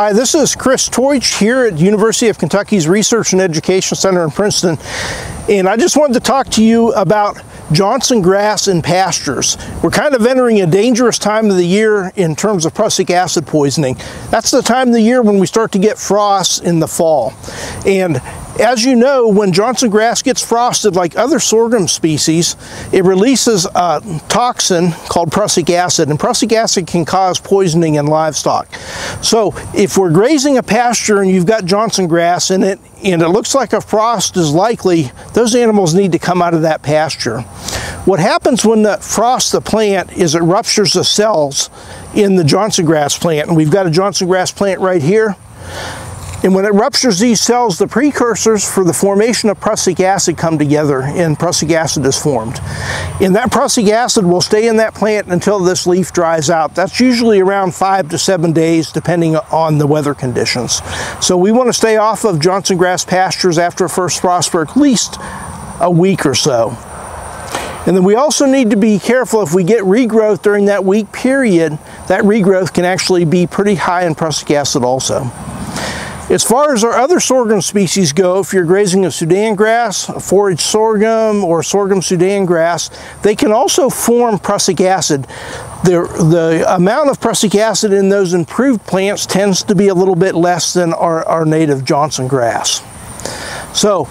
Hi, this is Chris Teutsch here at University of Kentucky's Research and Education Center in Princeton. And I just wanted to talk to you about Johnson grass in pastures. We're kind of entering a dangerous time of the year in terms of prussic acid poisoning. That's the time of the year when we start to get frosts in the fall. And as you know, when Johnson grass gets frosted like other sorghum species, it releases a toxin called prussic acid, and prussic acid can cause poisoning in livestock. So if we're grazing a pasture and you've got Johnson grass in it, and it looks like a frost is likely, those animals need to come out of that pasture. What happens when the frost the plant is it ruptures the cells in the Johnson grass plant. And we've got a Johnson grass plant right here. And when it ruptures these cells, the precursors for the formation of prussic acid come together and prussic acid is formed. And that prussic acid will stay in that plant until this leaf dries out. That's usually around five to seven days depending on the weather conditions. So we want to stay off of Johnson grass pastures after a first frost for at least a week or so. And then we also need to be careful if we get regrowth during that week period, that regrowth can actually be pretty high in prussic acid also. As far as our other sorghum species go, if you're grazing a Sudan grass, a forage sorghum, or sorghum Sudan grass, they can also form prussic acid. The, the amount of prussic acid in those improved plants tends to be a little bit less than our, our native Johnson grass. So,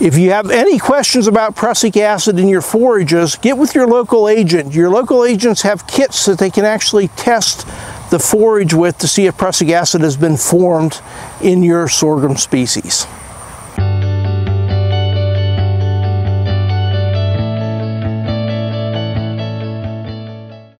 if you have any questions about prussic acid in your forages, get with your local agent. Your local agents have kits that they can actually test the forage with to see if prussic acid has been formed in your sorghum species.